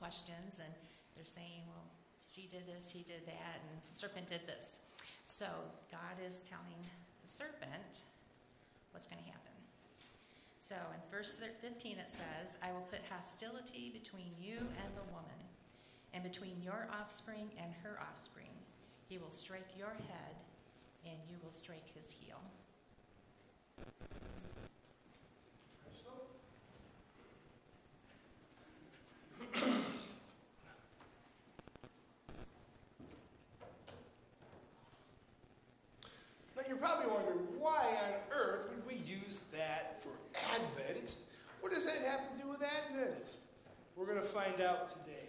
questions, and they're saying, well, she did this, he did that, and the serpent did this. So God is telling the serpent what's going to happen. So in verse 15 it says, I will put hostility between you and the woman, and between your offspring and her offspring. He will strike your head, and you will strike his heel. Now you're probably wondering why on earth would we use that for Advent? What does that have to do with Advent? We're going to find out today.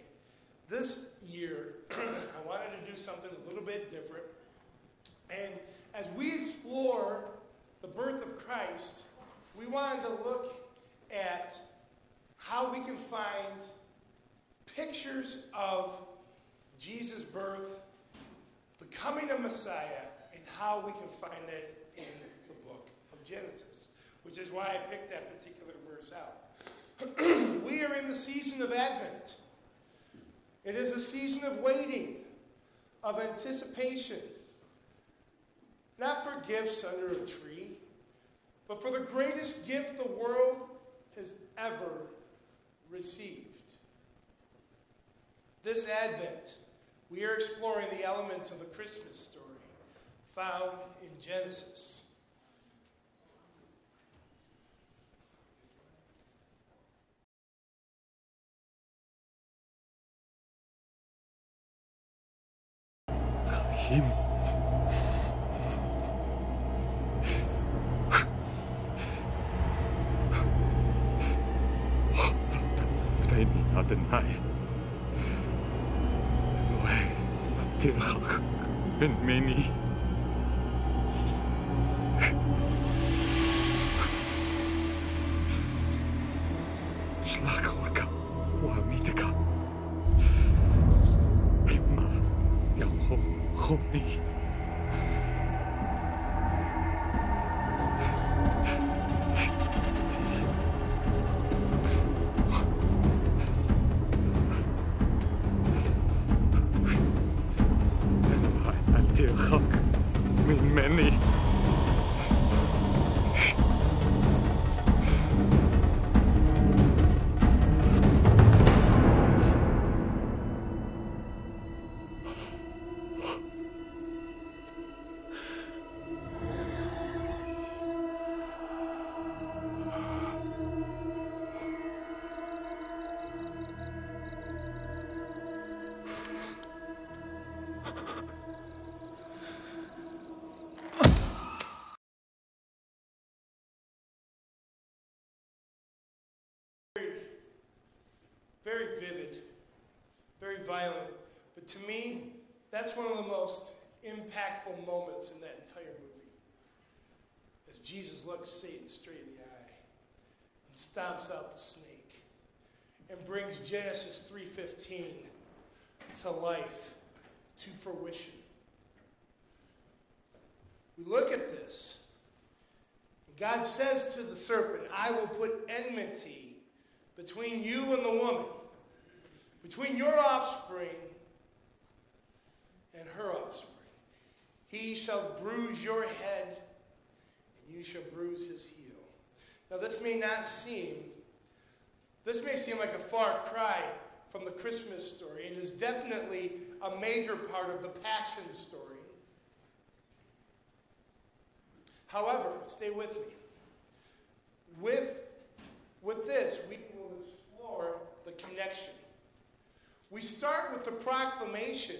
This year, I wanted to do something a little bit different. And as we explore the birth of Christ, we wanted to look at how we can find pictures of Jesus' birth, the coming of Messiah, and how we can find that in the book of Genesis, which is why I picked that particular verse out. we are in the season of Advent. It is a season of waiting, of anticipation. Not for gifts under a tree, but for the greatest gift the world has ever received. This Advent, we are exploring the elements of the Christmas story found in Genesis. him. Sven hatte nej. Nu er jeg til at meni. Very vivid, very violent. But to me, that's one of the most impactful moments in that entire movie. As Jesus looks Satan straight in the eye and stomps out the snake and brings Genesis 3:15 to life, to fruition. We look at this. and God says to the serpent, I will put enmity between you and the woman, between your offspring and her offspring. He shall bruise your head, and you shall bruise his heel. Now, this may not seem, this may seem like a far cry from the Christmas story. It is definitely a major part of the Passion story. However, stay with me. With, with this, we will explore the connection. We start with the proclamation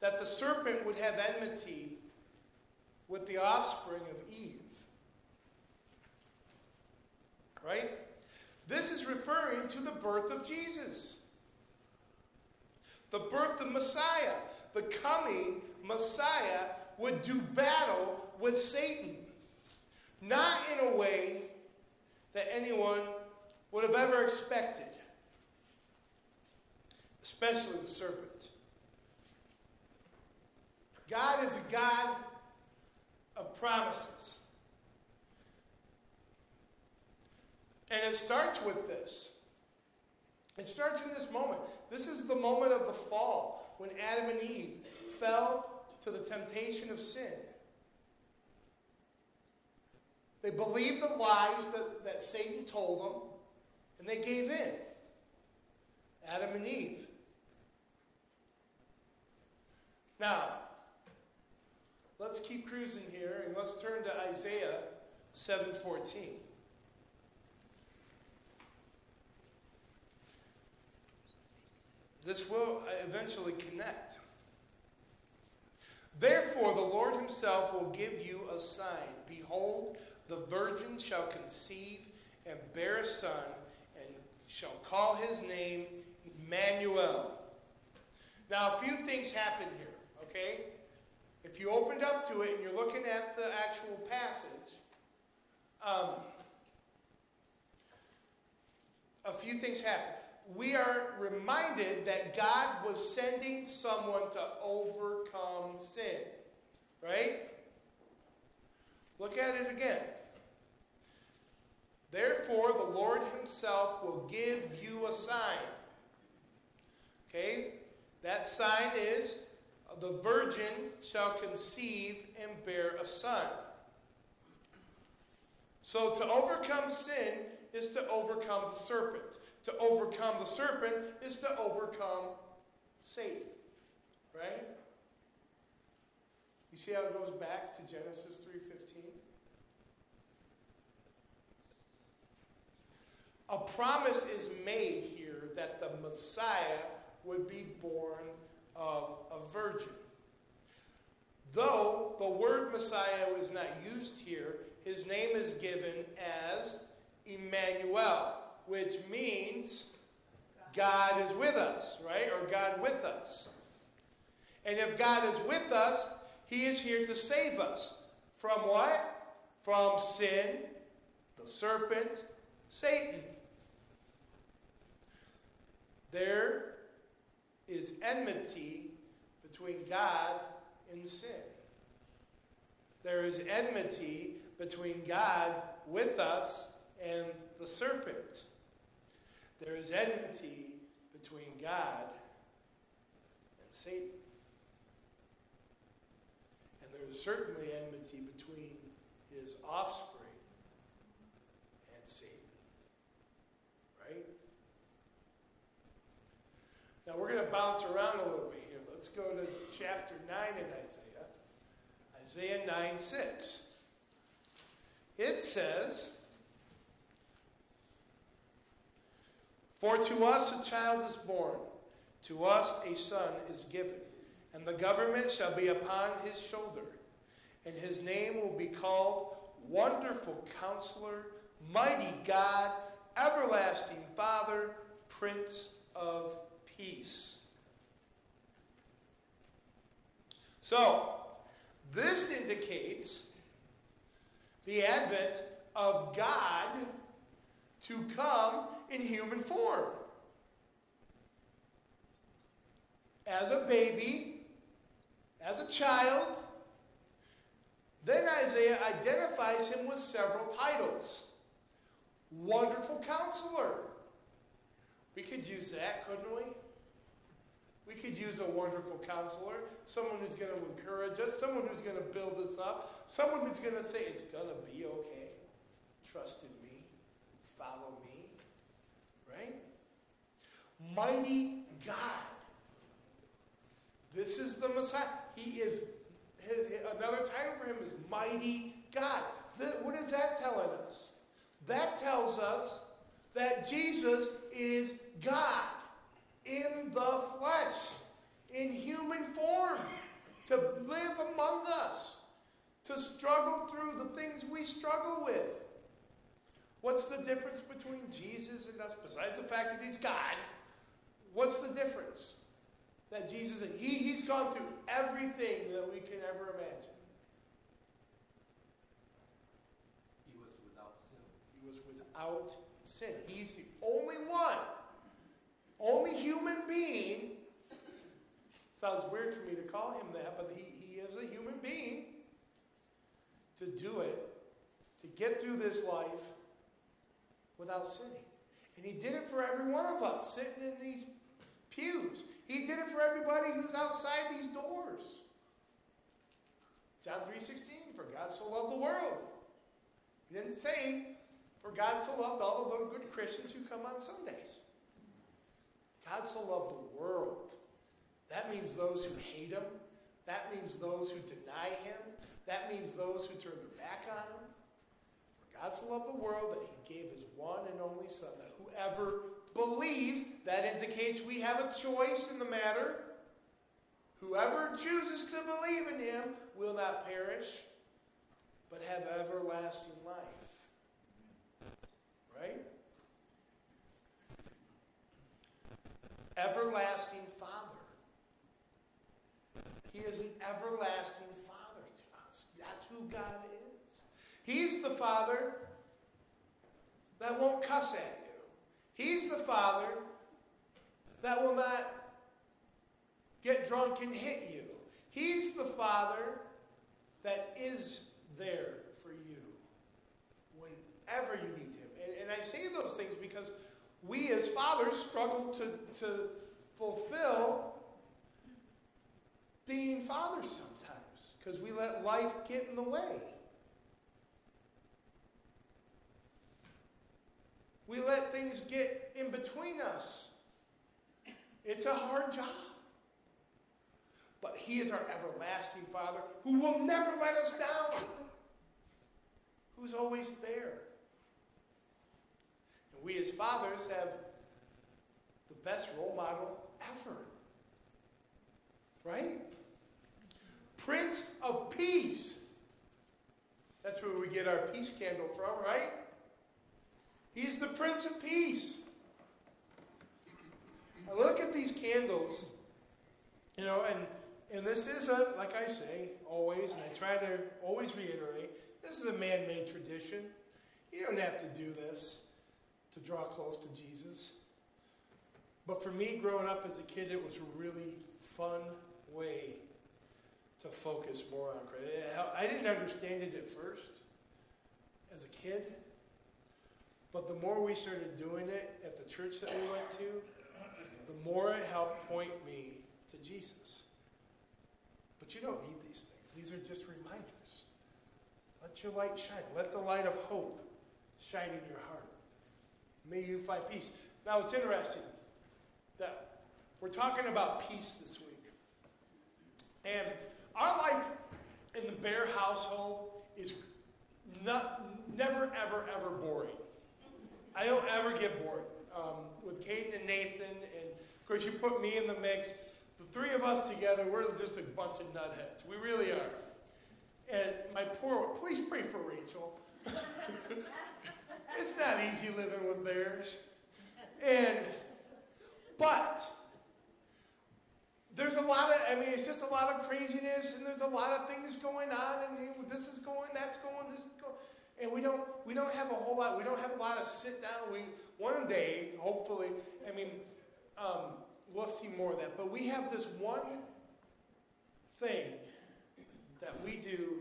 that the serpent would have enmity with the offspring of Eve. Right? This is referring to the birth of Jesus, the birth of Messiah. The coming Messiah would do battle with Satan. Not in a way that anyone would have ever expected, especially the serpent. God is a God of promises. And it starts with this It starts in this moment. This is the moment of the fall when Adam and Eve fell to the temptation of sin. They believed the lies that, that Satan told them, and they gave in. Adam and Eve. Now, let's keep cruising here and let's turn to Isaiah 7:14. This will eventually connect. Therefore, the Lord Himself will give you a sign. Behold, the virgin shall conceive and bear a son, and shall call his name Emmanuel. Now, a few things happen here, okay? If you opened up to it and you're looking at the actual passage, um, a few things happen. We are reminded that God was sending someone to overcome sin, right? Look at it again. Therefore, the Lord Himself will give you a sign. Okay? That sign is the virgin shall conceive and bear a son. So, to overcome sin is to overcome the serpent. To overcome the serpent is to overcome Satan. Right? You see how it goes back to Genesis 3:15? A promise is made here that the Messiah would be born of a virgin. Though the word Messiah is not used here, his name is given as Emmanuel, which means God is with us, right? Or God with us. And if God is with us, he is here to save us. From what? From sin, the serpent, Satan. There is enmity between God and sin. There is enmity between God with us and the serpent. There is enmity between God and Satan. And there is certainly enmity between his offspring and Satan. Right? Now we're going to bounce around a little bit here. Let's go to chapter 9 in Isaiah. Isaiah 9 6. It says, For to us a child is born, to us a son is given, and the government shall be upon his shoulder, and his name will be called Wonderful Counselor, Mighty God, Everlasting Father, Prince of Peace. So, this indicates the advent of God to come in human form. As a baby, as a child, then Isaiah identifies him with several titles. Wonderful counselor. We could use that, couldn't we? We could use a wonderful counselor, someone who's going to encourage us, someone who's going to build us up, someone who's going to say, it's going to be okay. Trust in me. Follow me. Right? Mighty God. This is the Messiah. He is, his, another title for him is Mighty God. The, what is that telling us? That tells us that Jesus is God in the flesh, in human form, to live among us, to struggle through the things we struggle with. What's the difference between Jesus and us? Besides the fact that he's God, what's the difference? That Jesus, he, he's gone through everything that we can ever imagine. He was without sin. He was without sin. He's the only one, only human being. Sounds weird for me to call him that, but he, he is a human being to do it, to get through this life without sinning. And He did it for every one of us sitting in these pews. He did it for everybody who's outside these doors. John 3.16, for God so loved the world. He didn't say, for God so loved all of the good Christians who come on Sundays. God so loved the world. That means those who hate him. That means those who deny him. That means those who turn their back on him. For God so loved the world that he gave his one and only Son, that whoever believes, that indicates we have a choice in the matter. Whoever chooses to believe in him will not perish, but have everlasting life. Right? Everlasting Father. He is an everlasting Father to us. That's who God is. He's the Father that won't cuss at you. He's the Father that will not get drunk and hit you. He's the Father that is there for you whenever you need Him. And, and I say those things because we as fathers struggle to, to fulfill being fathers sometimes because we let life get in the way. We let things get in between us. It's a hard job. But He is our everlasting Father who will never let us down, who's always there. We as fathers have the best role model ever. Right? Prince of Peace. That's where we get our peace candle from, right? He's the Prince of Peace. I look at these candles, you know, and and this is a, like I say, always, and I try to always reiterate, this is a man-made tradition. You don't have to do this to draw close to Jesus. But for me, growing up as a kid, it was a really fun way to focus more on Christ. I didn't understand it at first as a kid. But the more we started doing it at the church that we went to, the more it helped point me to Jesus. But you don't need these things. These are just reminders. Let your light shine. Let the light of hope shine in your heart. May you find peace. Now, it's interesting that we're talking about peace this week. And our life in the Behr household is not, never, ever, ever boring. I don't ever get bored. Um, with Caden and Nathan, and of course, you put me in the mix. The three of us together, we're just a bunch of nutheads. We really are. And my poor, please pray for Rachel. it's not easy living with Behrs. And, but, there's a lot of, I mean, it's just a lot of craziness, and there's a lot of things going on, and this is going, that's going, this is going. And we don't, we don't have a whole lot, we don't have a lot of sit down. We, one day, hopefully, I mean, um, we'll see more of that. But we have this one thing that we do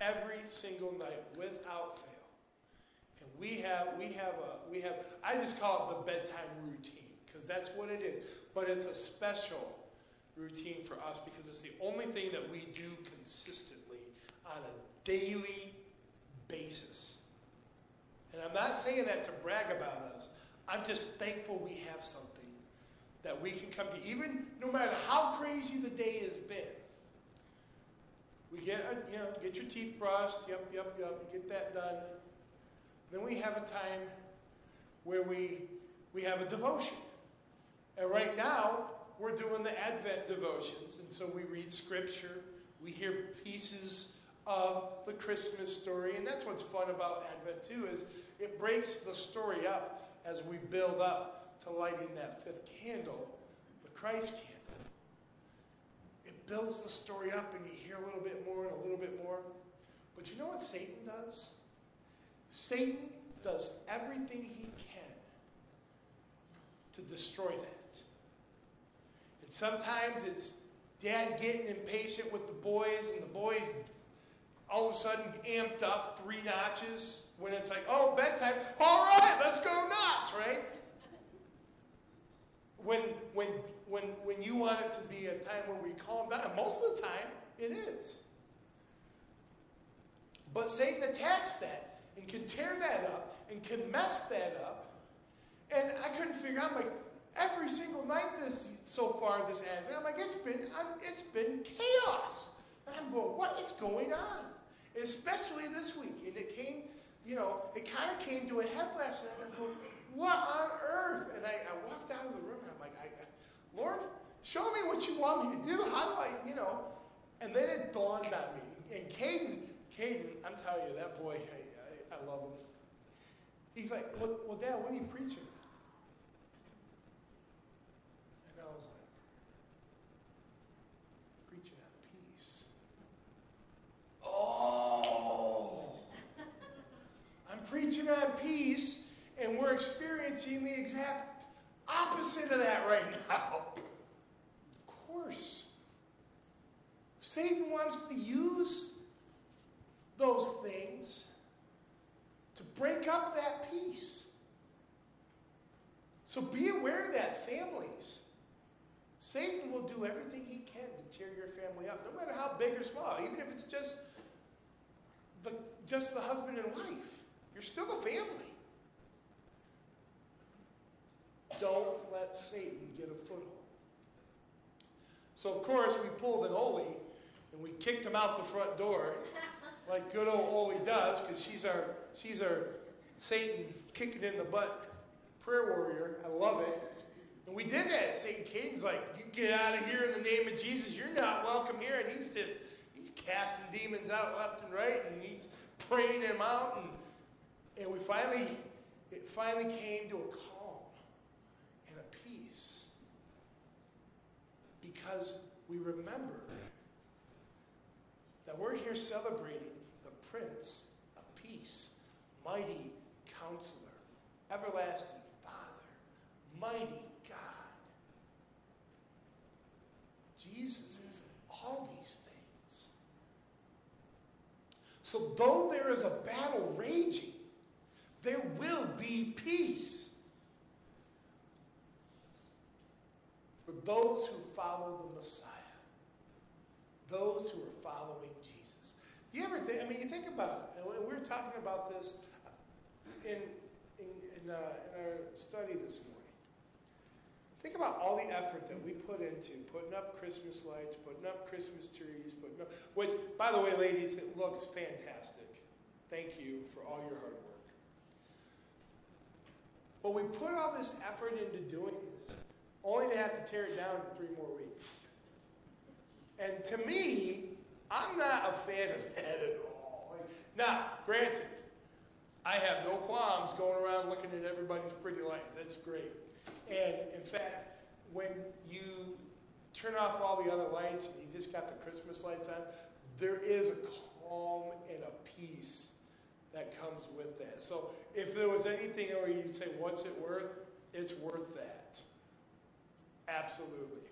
every single night without fail. We have, we have a, we have, I just call it the bedtime routine because that's what it is. But it's a special routine for us because it's the only thing that we do consistently on a daily basis. And I'm not saying that to brag about us. I'm just thankful we have something that we can come to, even no matter how crazy the day has been. We get, you know, get your teeth brushed, yep, yep, yep, get that done. Then we have a time where we, we have a devotion. And right now, we're doing the Advent devotions. And so we read scripture, we hear pieces of the Christmas story. And that's what's fun about Advent, too, is it breaks the story up as we build up to lighting that fifth candle, the Christ candle. It builds the story up, and you hear a little bit more and a little bit more. But you know what Satan does? Satan does everything he can to destroy that. And sometimes it's dad getting impatient with the boys, and the boys all of a sudden amped up three notches when it's like, oh, bedtime. All right, let's go nuts, right? when, when, when, when you want it to be a time where we calm down. Most of the time, it is. But Satan attacks that and can tear that up and can mess that up. And I couldn't figure out, I'm like, every single night this so far this Advent, I'm like, it's been, it's been chaos. And I'm going, what is going on? And especially this week. And it came, you know, it kind of came to a head last night. And I'm going, what on earth? And I, I walked out of the room and I'm like, I, Lord, show me what you want me to do. How do I, you know? And then it dawned on me. And Caden, Caden, I'm telling you, that boy, I, I, love him. He's like, well, well, Dad, what are you preaching? And I was like, preaching on peace. Oh, I'm preaching on peace, and we're experiencing the exact opposite of that right now. Of course. Satan wants to use those things to break up that peace. So be aware of that, families. Satan will do everything he can to tear your family up, no matter how big or small, even if it's just the, just the husband and wife. You're still a family. Don't let Satan get a foothold. So, of course, we pulled an Oli and we kicked him out the front door like good old Oli does because she's our, she's our Satan kicking in the butt prayer warrior. I love it. And we did that. Satan Caden's like, you get out of here in the name of Jesus. You're not welcome here. And he's just, he's casting demons out left and right and he's praying them out. And, and we finally, it finally came to a calm and a peace because we remember that we're here celebrating Prince of Peace, mighty counselor, everlasting Father, mighty God. Jesus is all these things. So, though there is a battle raging, there will be peace for those who follow the Messiah, those who are following Jesus. You ever think, I mean, you think about it, and we were talking about this in, in, in, uh, in our study this morning. Think about all the effort that we put into putting up Christmas lights, putting up Christmas trees, putting up, which, by the way, ladies, it looks fantastic. Thank you for all your hard work. But we put all this effort into doing this, only to have to tear it down in three more weeks. And to me, I'm not a fan of that at all. Now, granted, I have no qualms going around looking at everybody's pretty lights. That's great. And in fact, when you turn off all the other lights and you just got the Christmas lights on, there is a calm and a peace that comes with that. So if there was anything where you'd say, what's it worth? It's worth that. Absolutely.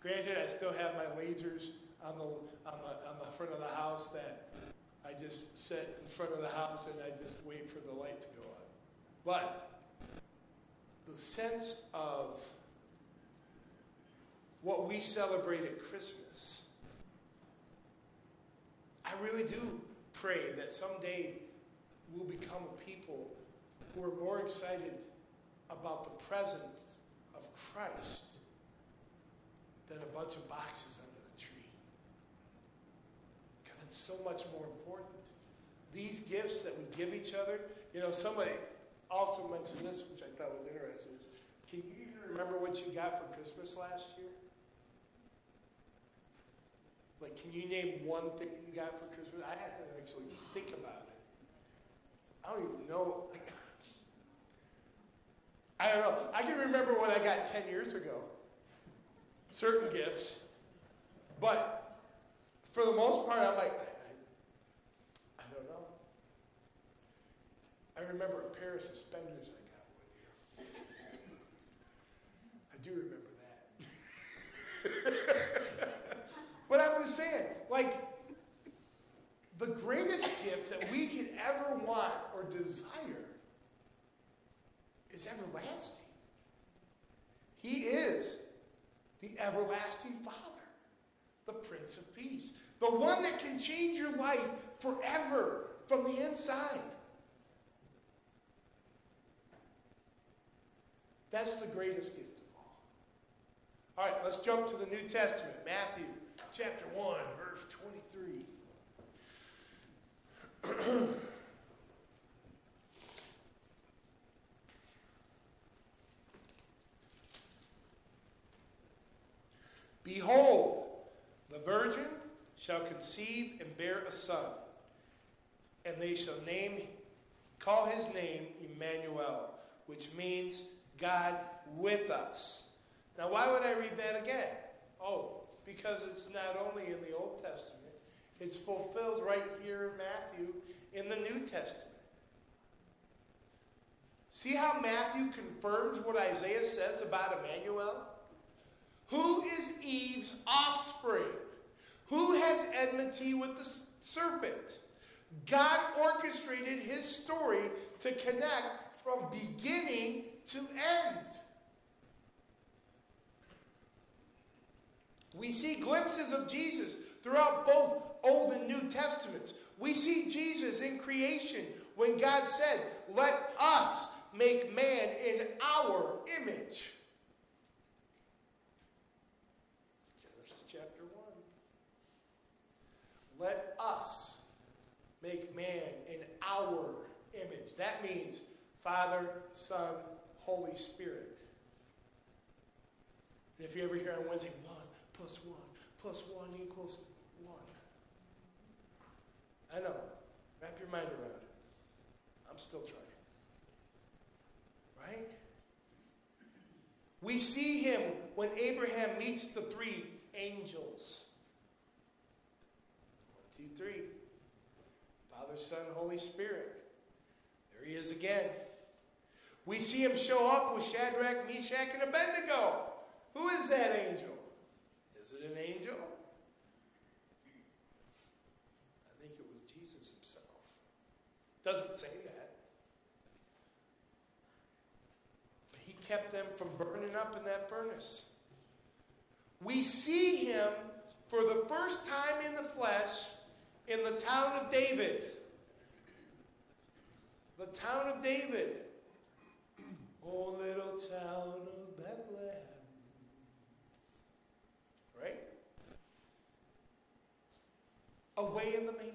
Granted, I still have my lasers on the, on the, on the front of the house that I just sit in front of the house and I just wait for the light to go on. But the sense of what we celebrate at Christmas, I really do pray that someday we'll become a people who are more excited about the presence of Christ than a bunch of boxes. Because so much more important. These gifts that we give each other, you know, somebody also mentioned this, which I thought was interesting. Is, can you remember what you got for Christmas last year? Like, can you name one thing you got for Christmas? I have to actually think about it. I don't even know. I don't know. I can remember what I got 10 years ago. Certain gifts. But for the most part, I'm like, I, I, I don't know. I remember a pair of suspenders I got one year. I do remember that. but I was saying, like, the greatest gift that we could ever want or desire is everlasting. He is the everlasting Father, the Prince of Peace, the one that can change your life forever from the inside. That's the greatest gift of all. All right, let's jump to the New Testament. Matthew chapter 1, verse 23. Behold, the virgin shall conceive and bear a son, and they shall name call his name Emmanuel, which means God with us. Now, why would I read that again? Oh, because it's not only in the Old Testament, it's fulfilled right here in Matthew in the New Testament. See how Matthew confirms what Isaiah says about Emmanuel? Who is Eve's offspring? Who has enmity with the serpent? God orchestrated his story to connect from beginning to end. We see glimpses of Jesus throughout both Old and New Testaments. We see Jesus in creation when God said, Let us make man in our image. Genesis chapter 1. Let us make man in our image. That means Father, Son, Holy Spirit. And if you ever hear on Wednesday, 1 plus 1 plus 1 equals 1. I know. Wrap your mind around it. I'm still trying. Right? We see him when Abraham meets the three angels. Three. Father, Son, Holy Spirit. There he is again. We see him show up with Shadrach, Meshach, and Abednego. Who is that angel? Is it an angel? I think it was Jesus himself. Doesn't say that. But he kept them from burning up in that furnace. We see him for the first time in the flesh in the town of David. The town of David. Oh, little town of Bethlehem. Right? Away in the manger.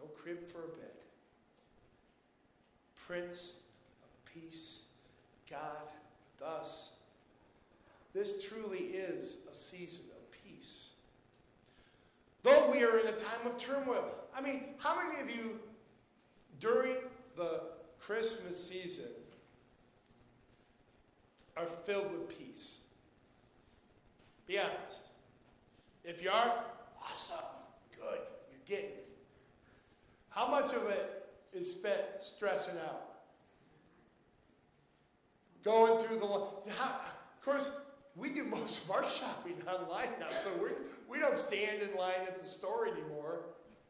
No crib for a bed. Prince of Peace, God with us. This truly is a season. Though we are in a time of turmoil. I mean, how many of you during the Christmas season are filled with peace? Be honest. If you are, awesome, good, you're getting it. How much of it is spent stressing out? Going through the. Of course, we do most of our shopping online now, so we we don't stand in line at the store anymore.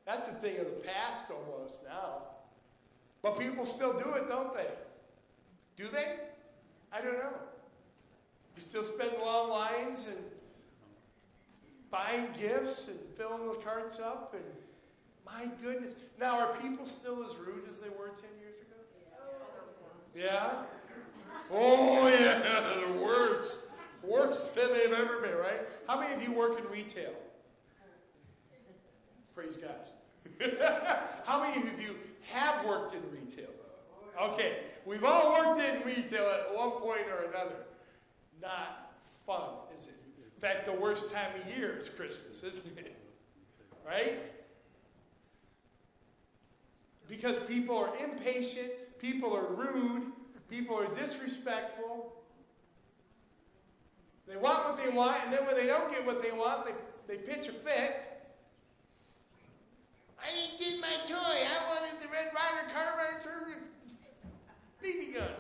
That's a thing of the past almost now. But people still do it, don't they? Do they? I don't know. You still spend long lines and buying gifts and filling the carts up and my goodness. Now are people still as rude as they were 10 years ago? Yeah? Oh yeah, the worst. Worse than they've ever been, right? How many of you work in retail? Praise God. How many of you have worked in retail? Okay, we've all worked in retail at one point or another. Not fun, is it? In fact, the worst time of year is Christmas, isn't it? Right? Because people are impatient, people are rude, people are disrespectful. They want what they want, and then when they don't get what they want, they, they pitch a fit. I didn't get my toy. I wanted the Red Rider Ryder Carbine's BB gun.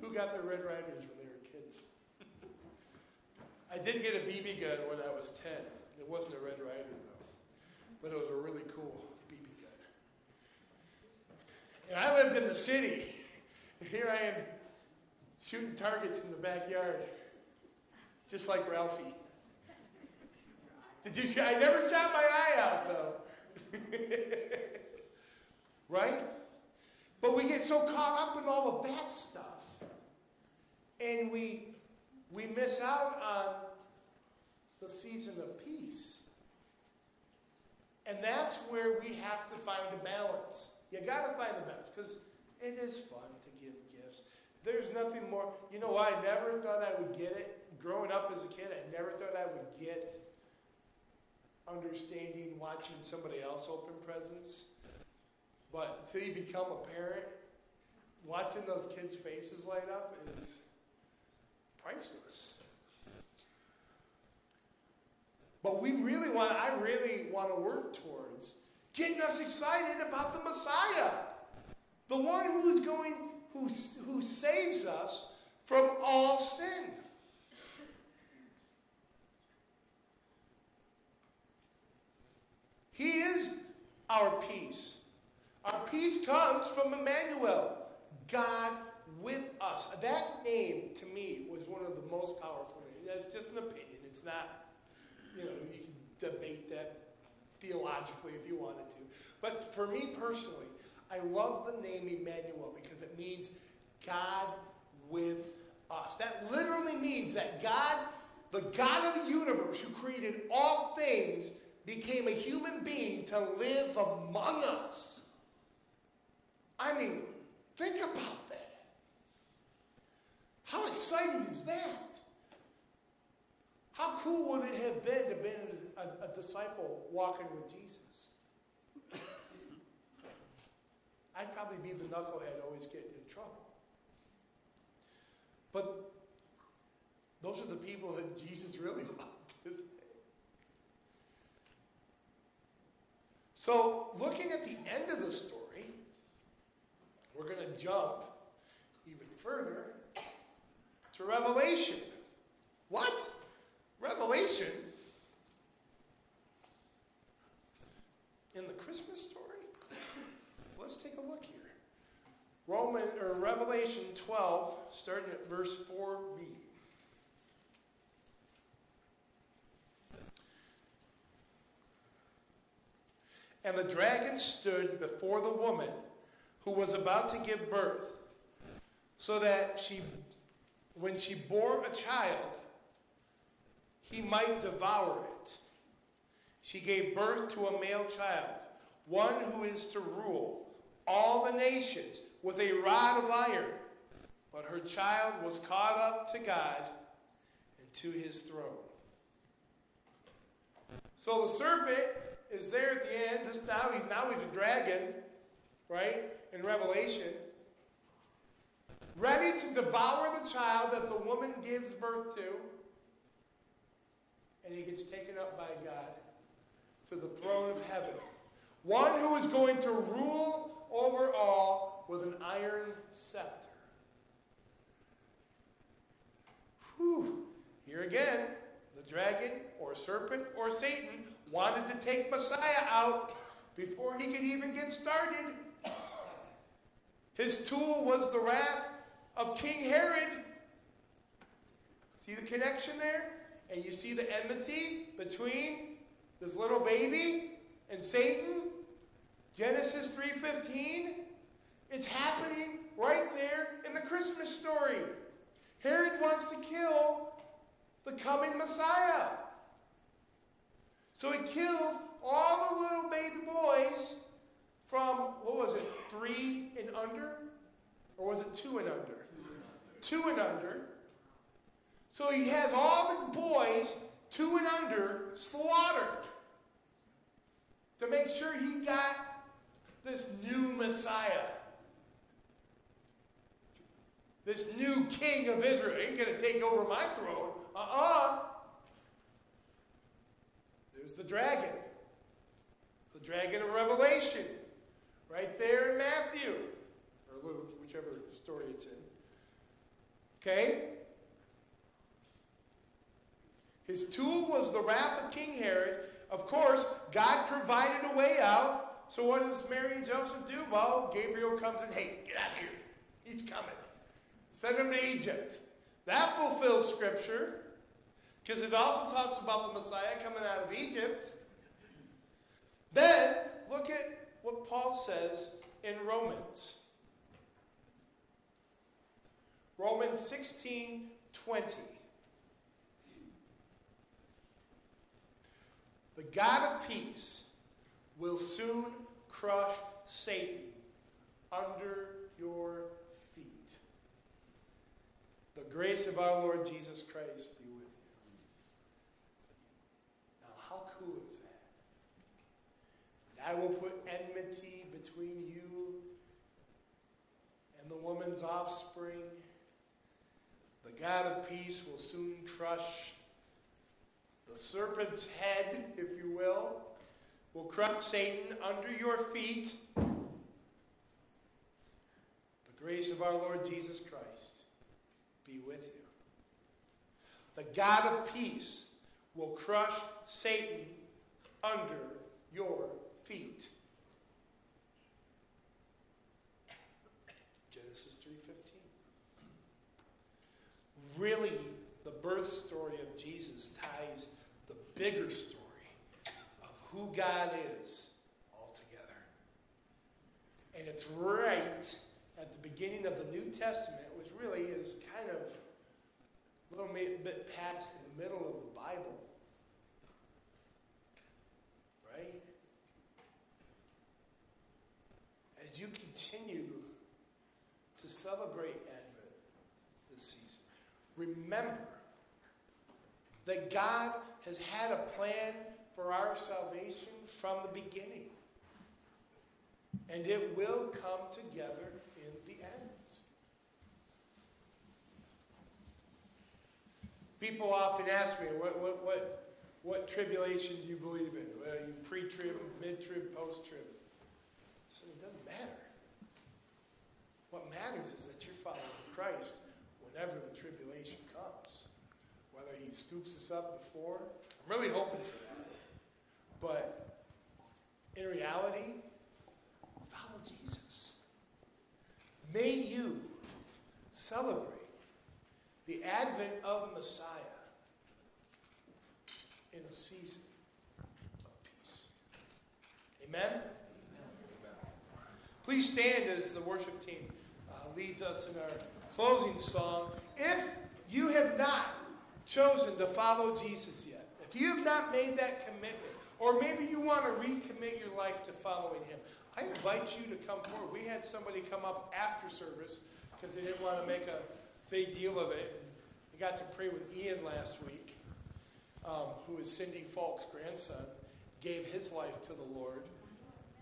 Who got their Red Ryders when they were kids? I did get a BB gun when I was 10. It wasn't a Red Ryder, though. But it was a really cool BB gun. And I lived in the city. Here I am shooting targets in the backyard, just like Ralphie. Did you? I never shot my eye out though. right? But we get so caught up in all of that stuff, and we we miss out on the season of peace. And that's where we have to find a balance. You got to find a balance because it is fun to give gifts. There's nothing more. You know, I never thought I would get it. Growing up as a kid, I never thought I would get understanding watching somebody else open presents. But until you become a parent, watching those kids' faces light up is priceless. But we really want, I really want to work towards getting us excited about the Messiah, the one who is going, who, who saves us from all sin. He is our peace. Our peace comes from Emmanuel, God with us. That name, to me, was one of the most powerful names. That's just an opinion. It's not, you know, you can debate that theologically if you wanted to. But for me personally, I love the name Emmanuel because it means God with us. That literally means that God, the God of the universe who created all things, became a human being to live among us. I mean, think about that. How exciting is that? How cool would it have been to have been a, a disciple walking with Jesus? I'd probably be the knucklehead always getting in trouble. But those are the people that Jesus really loved. So, looking at the end of the story, we're going to jump even further to Revelation. What? Revelation? In the Christmas story? Let's take a look here. Roman or Revelation 12, starting at verse 4b. And the dragon stood before the woman who was about to give birth, so that she, when she bore a child, he might devour it. She gave birth to a male child, one who is to rule all the nations with a rod of iron. But her child was caught up to God and to his throne. So the serpent is there at the end. This, now, he's, now he's a dragon, right? In Revelation. Ready to devour the child that the woman gives birth to. And he gets taken up by God to the throne of heaven. One who is going to rule over all with an iron scepter. Whew. Here again, the dragon or serpent or Satan wanted to take Messiah out before he could even get started. His tool was the wrath of King Herod. See the connection there? And you see the enmity between this little baby and Satan? Genesis 3:15. It's happening right there in the Christmas story. Herod wants to kill the coming Messiah. So he kills all the little baby boys from, what was it, three and under? Or was it two and under? Two and under. So he has all the boys, two and under, slaughtered to make sure he got this new Messiah. This new king of Israel ain't going to take over my throne. Uh uh-uh. uh. There's the dragon. The dragon of Revelation. Right there in Matthew. Or Luke, whichever story it's in. Okay? His tool was the wrath of King Herod. Of course, God provided a way out. So what does Mary and Joseph do? Well, Gabriel comes and, hey, get out of here. He's coming. Send him to Egypt. That fulfills Scripture because it also talks about the Messiah coming out of Egypt. Then look at what Paul says in Romans. Romans 16 20. The God of peace will soon crush Satan under your feet. The grace of our Lord Jesus Christ be with you. Now, how cool is that? I will put enmity between you and the woman's offspring. The God of peace will soon crush the serpent's head, if you will, will crush Satan under your feet. The grace of our Lord Jesus Christ be with you. The God of peace will crush Satan under your feet. Genesis 3:15. Really, the birth story of Jesus ties the bigger story of who God is altogether. And it's right at the beginning of the New Testament, which really is kind of a little bit past the middle of the Bible. Right? As you continue to celebrate Advent this season, remember that God has had a plan for our salvation from the beginning. And it will come together in the end. People often ask me, what, what, what, what tribulation do you believe in? Well, you pre-trib, mid-trib, post-trib. So it doesn't matter. What matters is that you're following Christ whenever the tribulation comes. Whether he scoops us up before, I'm really hoping for that. But in reality, follow Jesus. May you celebrate the advent of Messiah in a season of peace. Amen? Amen. Please stand as the worship team leads us in our closing song. If you have not chosen to follow Jesus yet, if you have not made that commitment, or maybe you want to recommit your life to following Him, I invite you to come forward. We had somebody come up after service because they didn't want to make a big deal of it. I got to pray with Ian last week, um, who is Cindy Falk's grandson, gave his life to the Lord.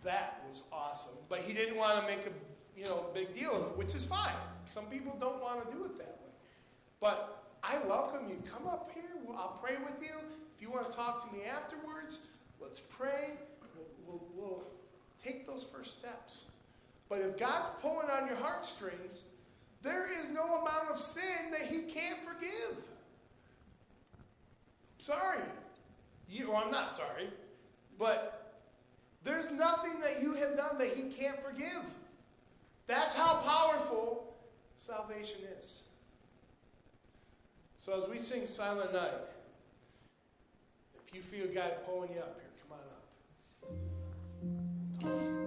That was awesome. But he didn't want to make a you know big deal which is fine. Some people don't want to do it that way. But I welcome you. Come up here. I'll pray with you. If you want to talk to me afterwards, let's pray. We'll, we'll, we'll take those first steps. But if God's pulling on your heartstrings, there is no amount of sin that He can't forgive. Sorry. You, well, I'm not sorry. But there's nothing that you have done that He can't forgive. That's how powerful salvation is. So as we sing Silent Night, if you feel God pulling you up here, come on up. Young